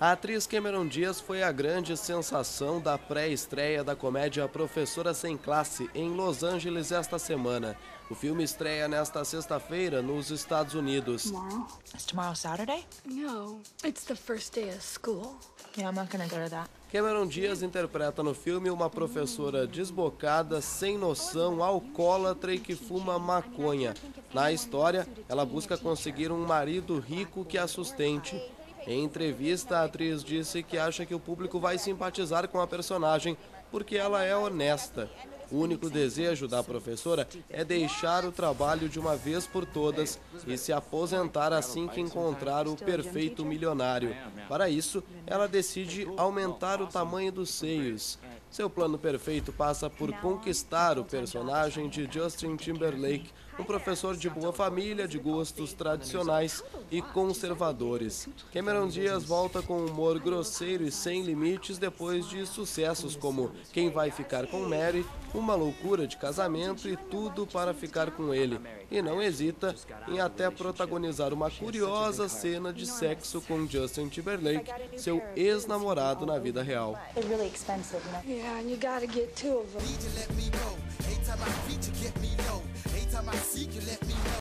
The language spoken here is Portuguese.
A atriz Cameron Diaz foi a grande sensação da pré-estreia da comédia Professora Sem Classe em Los Angeles esta semana. O filme estreia nesta sexta-feira nos Estados Unidos. Tomorrow? Is tomorrow Saturday? No, it's the first day of school. Yeah, I'm not gonna go to that. Cameron Diaz interpreta no filme uma professora desbocada, sem noção, alcoólatra e que fuma maconha. Na história, ela busca conseguir um marido rico que a sustente. Em entrevista, a atriz disse que acha que o público vai simpatizar com a personagem porque ela é honesta. O único desejo da professora é deixar o trabalho de uma vez por todas e se aposentar assim que encontrar o perfeito milionário. Para isso, ela decide aumentar o tamanho dos seios. Seu plano perfeito passa por conquistar o personagem de Justin Timberlake, um professor de boa família, de gostos tradicionais e conservadores. Cameron Diaz volta com humor grosseiro e sem limites depois de sucessos como Quem Vai Ficar com Mary, Uma Loucura de Casamento e Tudo para Ficar com Ele. E não hesita em até protagonizar uma curiosa cena de sexo com Justin Timberlake, seu ex-namorado na vida real. Yeah, and you gotta get two of them.